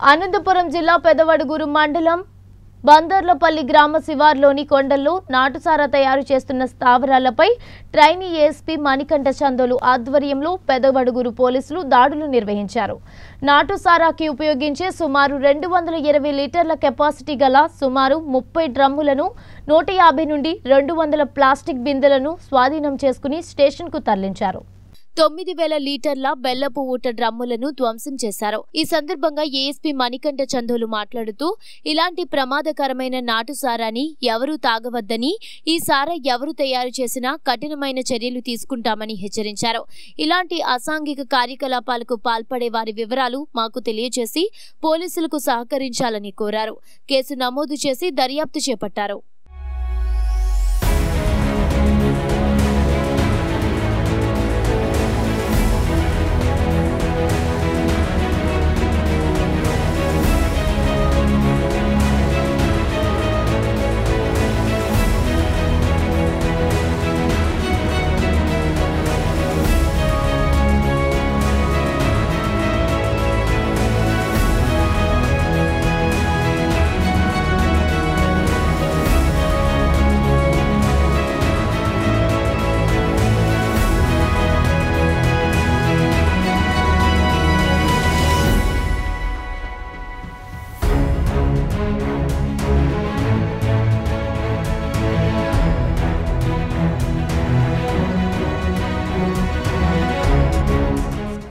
అనంతపురం జిల్లా పెదవడుగురు మండలం బందర్లపల్లి గ్రామ శివార్లోని కొండల్లో నాటుసారా తయారు చేస్తున్న స్థావరాలపై ట్రైనీ ఏఎస్పీ మణికంఠ చందోలు ఆధ్వర్యంలో పెదవడుగురు పోలీసులు దాడులు నిర్వహించారు. నాటుసారాకి ఉపయోగించే సుమారు రెండు వందల ఇరవై లీటర్ల కెపాసిటీ గల సుమారు ముప్పై డ్రమ్ములను నూట యాభై నుండి రెండు వందల ప్లాస్టిక్ బిందెలను స్వాధీనం చేసుకుని స్టేషన్కు తరలించారు. తొమ్మిది వేల లీటర్ల బెల్లపు ఊట డ్రమ్ములను ధ్వంసం చేశారు. ఈ సందర్భంగా ఏఎస్పీ మణికంఠ చందోలు మాట్లాడుతూ ఇలాంటి ప్రమాదకరమైన నాటు సారాని ఎవరూ తాగవద్దని ఈ సారా ఎవరు తయారు చేసినా కఠినమైన చర్యలు తీసుకుంటామని హెచ్చరించారు. ఇలాంటి అసాంఘిక కార్యకలాపాలకు పాల్పడే వారి వివరాలు మాకు తెలియజేసి పోలీసులకు సహకరించాలని కోరారు. కేసు నమోదు చేసి దర్యాప్తు చేపట్టారు.